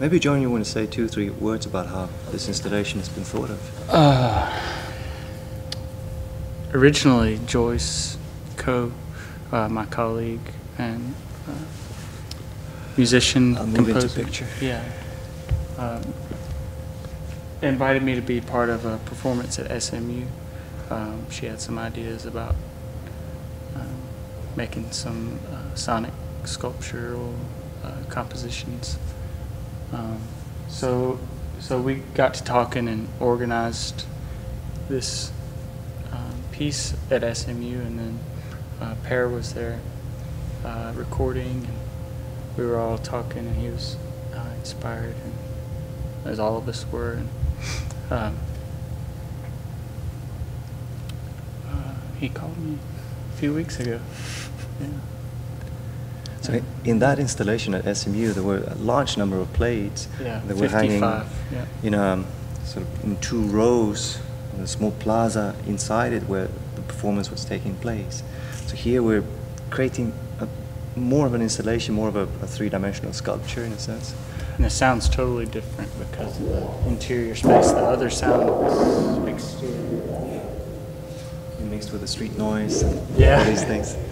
Maybe, John, you want to say two, or three words about how this installation has been thought of? Uh, originally, Joyce Koh, uh, my colleague and uh, musician, I'll composer, picture. yeah, um, invited me to be part of a performance at SMU. Um, she had some ideas about um, making some uh, sonic sculptural uh, compositions. Um, so, so we got to talking and organized this um, piece at SMU, and then uh, Per was there uh, recording, and we were all talking, and he was uh, inspired, and as all of us were. And, um, uh, he called me a few weeks ago. Yeah. So in that installation at SMU, there were a large number of plates Yeah, that were hanging yeah. in a um, sort of in two rows in a small plaza inside it where the performance was taking place. So here we're creating a, more of an installation, more of a, a three-dimensional sculpture in a sense. And the sound's totally different because of the interior space. The other sound was exterior. Mixed with the street noise and Yeah. all these things.